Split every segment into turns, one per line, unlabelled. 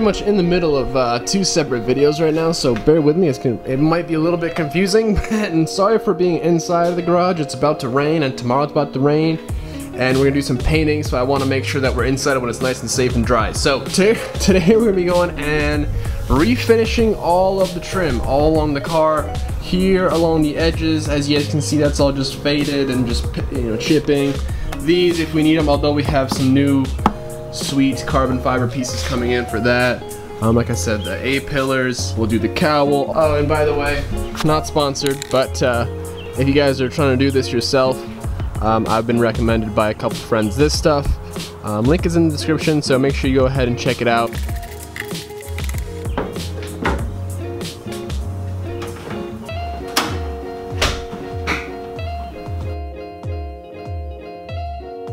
Pretty much in the middle of uh, two separate videos right now, so bear with me. It's it might be a little bit confusing, and sorry for being inside of the garage. It's about to rain, and tomorrow it's about to rain, and we're gonna do some painting, so I wanna make sure that we're inside when it's nice and safe and dry. So today, today we're gonna be going and refinishing all of the trim all along the car, here along the edges. As you guys can see, that's all just faded and just you know chipping. These, if we need them, although we have some new sweet carbon fiber pieces coming in for that. Um, like I said, the A-pillars, we'll do the cowl. Oh, and by the way, not sponsored, but uh, if you guys are trying to do this yourself, um, I've been recommended by a couple friends this stuff. Um, link is in the description, so make sure you go ahead and check it out.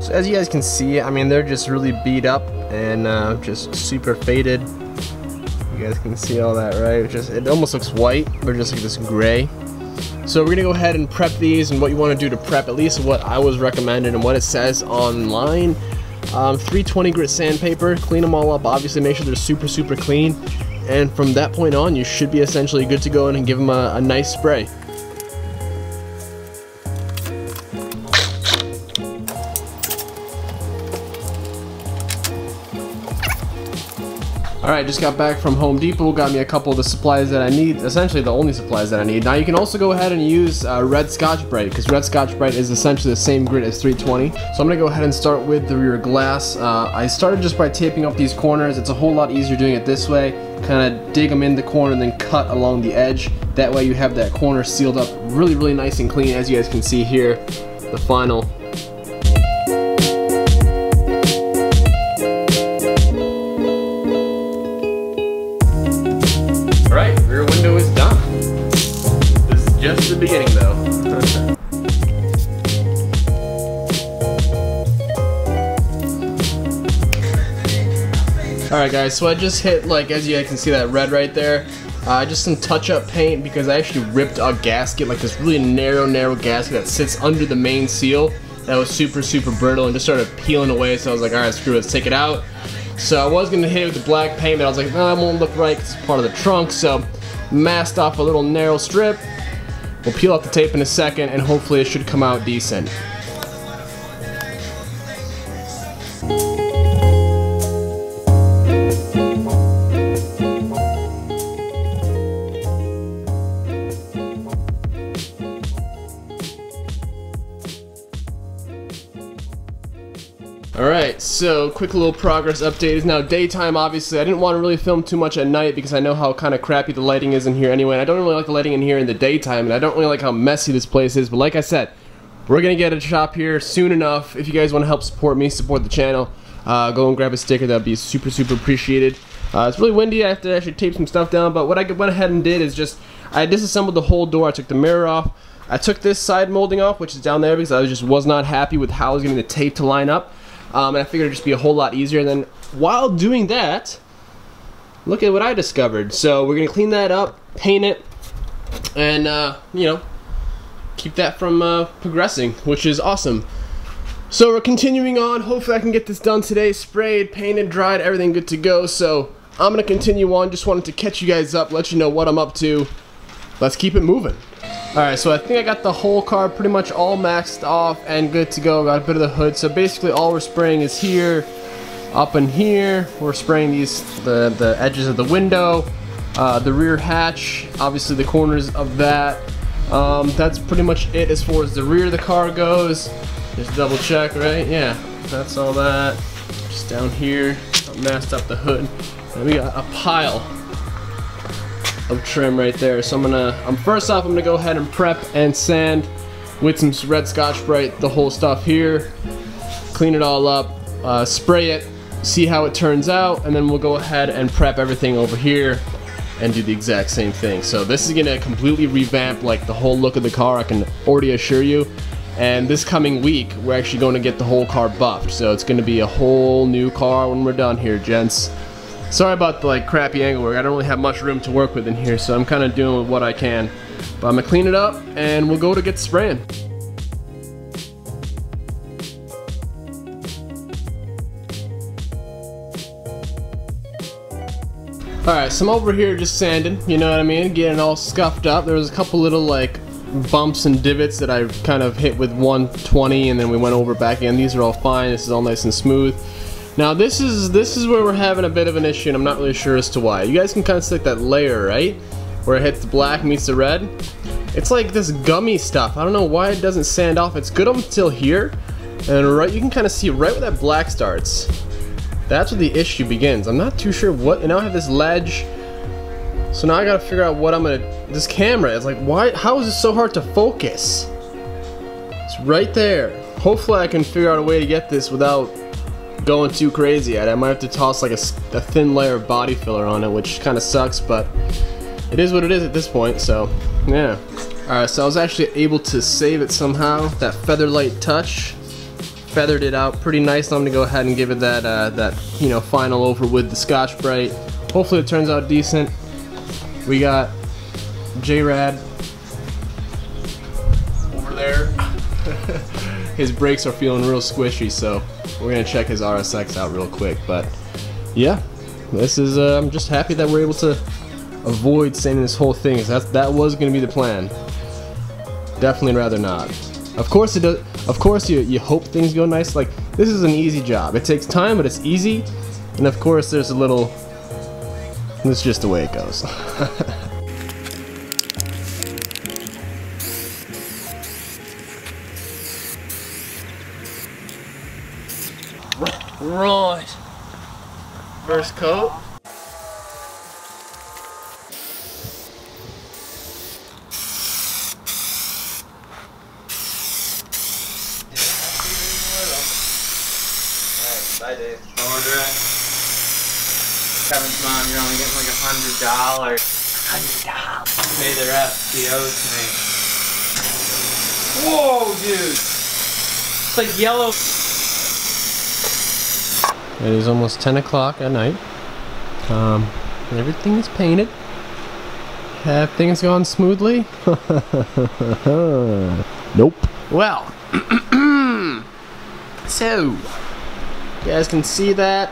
So as you guys can see, I mean, they're just really beat up and uh, just super faded. You guys can see all that, right? It just It almost looks white, or just like this gray. So we're gonna go ahead and prep these and what you wanna do to prep, at least what I was recommended and what it says online. Um, 320 grit sandpaper, clean them all up, obviously make sure they're super, super clean. And from that point on, you should be essentially good to go in and give them a, a nice spray. Alright, just got back from Home Depot, got me a couple of the supplies that I need, essentially the only supplies that I need. Now you can also go ahead and use uh, Red Scotch-Brite, because Red Scotch-Brite is essentially the same grit as 320. So I'm going to go ahead and start with the rear glass. Uh, I started just by taping up these corners, it's a whole lot easier doing it this way. Kind of dig them in the corner and then cut along the edge. That way you have that corner sealed up really, really nice and clean, as you guys can see here. The final Alright guys, so I just hit like, as you guys can see that red right there, uh, just some touch-up paint because I actually ripped a gasket, like this really narrow, narrow gasket that sits under the main seal that was super, super brittle and just started peeling away, so I was like, alright, screw it, let's take it out. So I was going to hit it with the black paint, but I was like, no, that won't look right it's part of the trunk, so masked off a little narrow strip, We'll peel off the tape in a second and hopefully it should come out decent. So quick little progress update is now daytime obviously. I didn't want to really film too much at night because I know how kind of crappy the lighting is in here anyway. And I don't really like the lighting in here in the daytime and I don't really like how messy this place is. But like I said, we're going to get a shop here soon enough. If you guys want to help support me, support the channel, uh, go and grab a sticker. That would be super, super appreciated. Uh, it's really windy. I have to actually tape some stuff down. But what I went ahead and did is just, I disassembled the whole door. I took the mirror off. I took this side molding off, which is down there because I just was not happy with how I was getting the tape to line up. Um, and I figured it'd just be a whole lot easier. And then while doing that, look at what I discovered. So we're gonna clean that up, paint it, and uh, you know, keep that from uh, progressing, which is awesome. So we're continuing on. Hopefully I can get this done today. Sprayed, painted, dried, everything good to go. So I'm gonna continue on. Just wanted to catch you guys up, let you know what I'm up to. Let's keep it moving. Alright, so I think I got the whole car pretty much all maxed off and good to go. Got a bit of the hood. So basically all we're spraying is here, up in here. We're spraying these, the, the edges of the window, uh, the rear hatch, obviously the corners of that. Um, that's pretty much it as far as the rear of the car goes. Just double check, right? Yeah, that's all that. Just down here, masked up the hood. And we got a pile of trim right there. So I'm gonna, I'm first off, I'm gonna go ahead and prep and sand with some red Scotch-Brite the whole stuff here, clean it all up, uh, spray it, see how it turns out, and then we'll go ahead and prep everything over here and do the exact same thing. So this is gonna completely revamp like the whole look of the car, I can already assure you. And this coming week, we're actually to get the whole car buffed. So it's to be a whole new car when we're done here, gents. Sorry about the like crappy angle work. I don't really have much room to work with in here, so I'm kind of doing what I can. But I'm gonna clean it up and we'll go to get spraying. Alright, so I'm over here just sanding, you know what I mean? Getting all scuffed up. There was a couple little like bumps and divots that I kind of hit with 120 and then we went over back again. These are all fine. This is all nice and smooth. Now this is this is where we're having a bit of an issue and I'm not really sure as to why. You guys can kind of see that layer, right? Where it hits the black meets the red. It's like this gummy stuff. I don't know why it doesn't sand off. It's good until here. And right, you can kind of see right where that black starts. That's where the issue begins. I'm not too sure what, and now I have this ledge. So now I gotta figure out what I'm gonna, this camera, is like, why, how is it so hard to focus? It's right there. Hopefully I can figure out a way to get this without going too crazy at it. I might have to toss like a, a thin layer of body filler on it, which kind of sucks, but it is what it is at this point, so yeah. Alright, so I was actually able to save it somehow, that Featherlight Touch feathered it out pretty nice. I'm gonna go ahead and give it that uh, that you know final over with the Scotch-Brite. Hopefully it turns out decent. We got J-Rad over there. his brakes are feeling real squishy, so we're gonna check his RSX out real quick. But yeah, this is. Uh, I'm just happy that we're able to avoid sending this whole thing. That that was gonna be the plan. Definitely rather not. Of course it does. Of course you you hope things go nice. Like this is an easy job. It takes time, but it's easy. And of course there's a little. It's just the way it goes. right. First coat.
Alright, bye, Dave. Order it. Kevin's mom, you're only getting like a hundred dollars. Hundred dollars. Pay the rest. He owes me. Whoa, dude. It's like yellow.
It is almost 10 o'clock at night. Um, everything is painted. Have things gone smoothly? nope. Well, so you guys can see that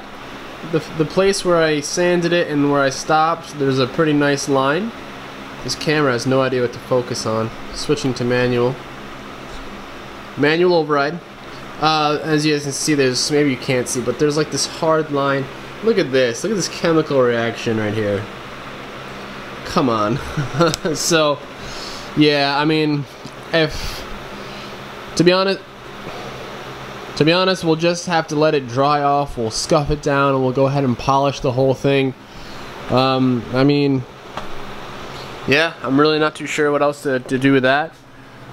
the, the place where I sanded it and where I stopped, there's a pretty nice line. This camera has no idea what to focus on. Switching to manual. Manual override. Uh, as you guys can see, there's maybe you can't see, but there's like this hard line. Look at this. Look at this chemical reaction right here. Come on. so, yeah, I mean, if to be honest, to be honest, we'll just have to let it dry off. We'll scuff it down, and we'll go ahead and polish the whole thing. Um, I mean, yeah, I'm really not too sure what else to, to do with that.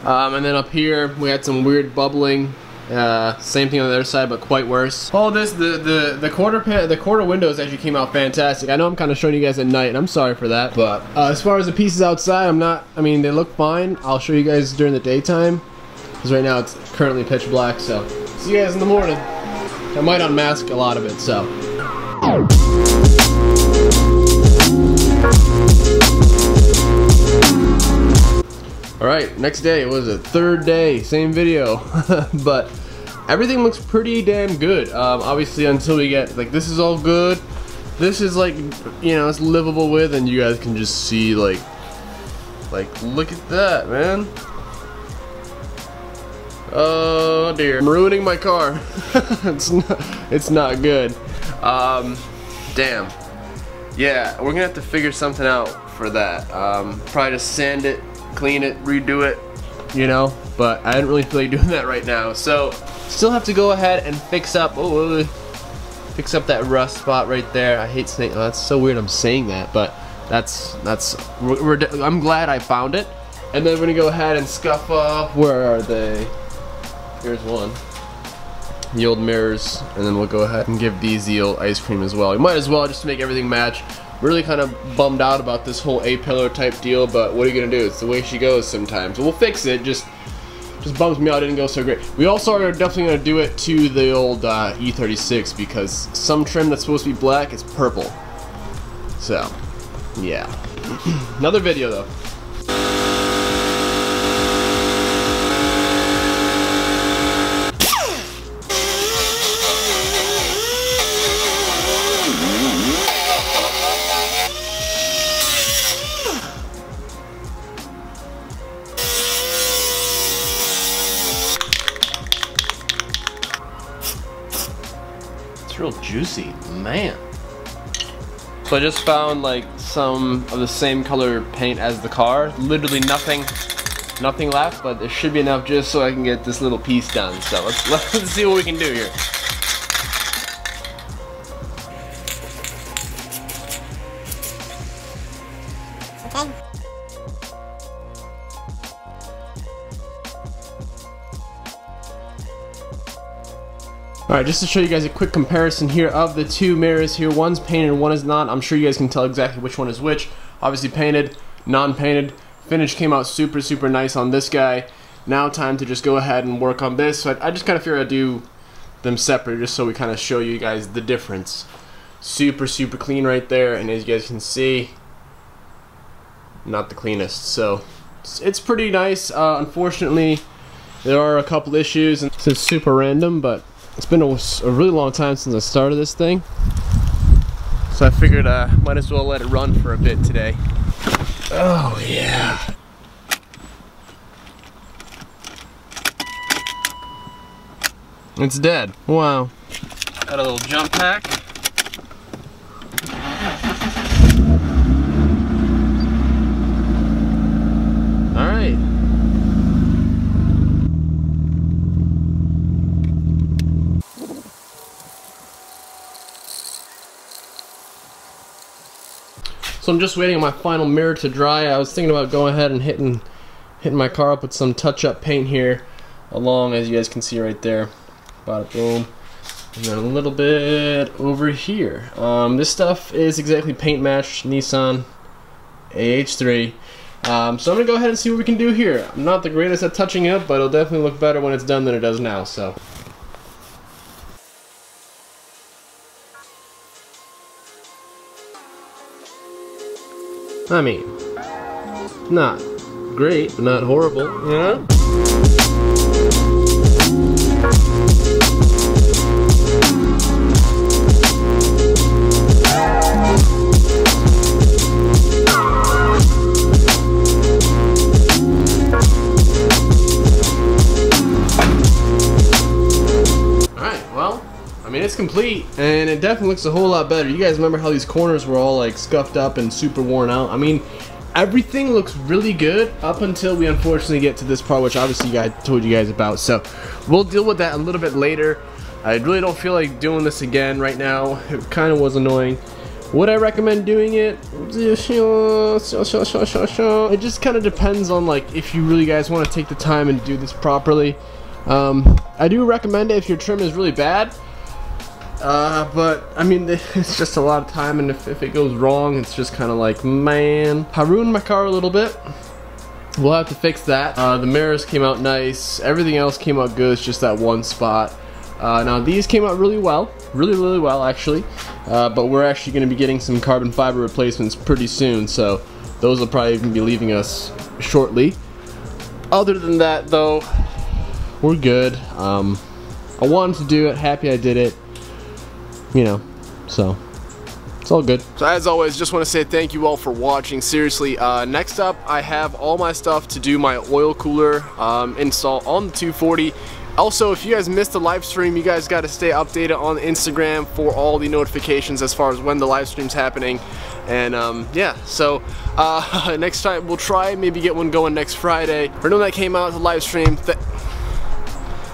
Um, and then up here, we had some weird bubbling. Uh, same thing on the other side, but quite worse. All this, the the the quarter pan, the quarter windows actually came out fantastic. I know I'm kind of showing you guys at night, and I'm sorry for that. But uh, as far as the pieces outside, I'm not. I mean, they look fine. I'll show you guys during the daytime, because right now it's currently pitch black. So see you guys in the morning. I might unmask a lot of it. So. Alright, next day, it was a third day, same video, but everything looks pretty damn good. Um, obviously until we get, like this is all good, this is like, you know, it's livable with and you guys can just see like, like look at that, man. Oh dear, I'm ruining my car. it's, not, it's not good. Um, damn. Yeah, we're gonna have to figure something out for that. Um, probably just sand it clean it, redo it, you know, but I didn't really feel like doing that right now. So, still have to go ahead and fix up, oh, fix up that rust spot right there. I hate saying, oh, that's so weird I'm saying that, but that's, that's, we're, we're, I'm glad I found it. And then we're gonna go ahead and scuff off, where are they? Here's one. The old mirrors, and then we'll go ahead and give these the old ice cream as well. We might as well just to make everything match really kind of bummed out about this whole A-pillar type deal, but what are you gonna do? It's the way she goes sometimes. We'll fix it, just just bums me out it didn't go so great. We also are definitely gonna do it to the old uh, E36 because some trim that's supposed to be black is purple. So, yeah. Another video though. Man. So I just found like some of the same color paint as the car. Literally nothing, nothing left, but there should be enough just so I can get this little piece done. So let's let's see what we can do here. Alright, just to show you guys a quick comparison here of the two mirrors here. One's painted, one is not. I'm sure you guys can tell exactly which one is which. Obviously painted, non-painted. Finish came out super, super nice on this guy. Now time to just go ahead and work on this. So I, I just kind of figured I'd do them separate just so we kind of show you guys the difference. Super, super clean right there. And as you guys can see, not the cleanest. So it's, it's pretty nice. Uh, unfortunately, there are a couple issues. and It's super random, but it's been a, a, really long time since I started this thing. So I figured I uh, might as well let it run for a bit today. Oh yeah. It's dead. Wow. Got a little jump pack. I'm just waiting on my final mirror to dry. I was thinking about going ahead and hitting hitting my car up with some touch-up paint here along as you guys can see right there. Bada boom. And then a little bit over here. Um, this stuff is exactly paint matched Nissan AH3. Um, so I'm going to go ahead and see what we can do here. I'm not the greatest at touching up, but it'll definitely look better when it's done than it does now. So. I mean, not great, but not horrible, you know? It's complete, and it definitely looks a whole lot better. You guys remember how these corners were all like scuffed up and super worn out? I mean, everything looks really good up until we unfortunately get to this part, which obviously I told you guys about. So we'll deal with that a little bit later. I really don't feel like doing this again right now. It kind of was annoying. Would I recommend doing it? It just kind of depends on like if you really guys want to take the time and do this properly. Um, I do recommend it if your trim is really bad. Uh, but I mean, it's just a lot of time, and if, if it goes wrong, it's just kind of like, man. I ruined my car a little bit. We'll have to fix that. Uh, the mirrors came out nice. Everything else came out good. It's just that one spot. Uh, now these came out really well, really really well actually. Uh, but we're actually going to be getting some carbon fiber replacements pretty soon, so those will probably even be leaving us shortly. Other than that, though, we're good. Um, I wanted to do it. Happy I did it you know, so it's all good. So as always, just want to say thank you all for watching. Seriously, uh, next up, I have all my stuff to do my oil cooler um, install on the 240. Also, if you guys missed the live stream, you guys got to stay updated on Instagram for all the notifications as far as when the live stream's happening. And um, yeah, so uh, next time we'll try maybe get one going next Friday. For anyone that came out to live stream, th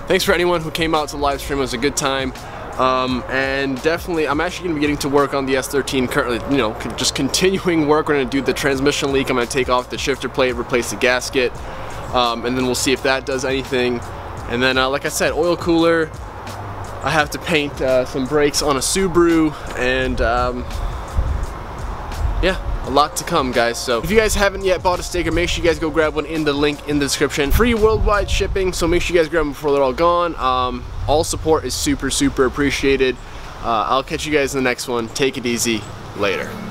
thanks for anyone who came out to live stream. It was a good time. Um, and definitely, I'm actually going to be getting to work on the S13 currently, you know, just continuing work. We're going to do the transmission leak. I'm going to take off the shifter plate, replace the gasket, um, and then we'll see if that does anything. And then, uh, like I said, oil cooler. I have to paint uh, some brakes on a Subaru, and um, yeah, a lot to come guys so if you guys haven't yet bought a sticker make sure you guys go grab one in the link in the description free worldwide shipping so make sure you guys grab them before they're all gone um, all support is super super appreciated. Uh, I'll catch you guys in the next one. Take it easy. Later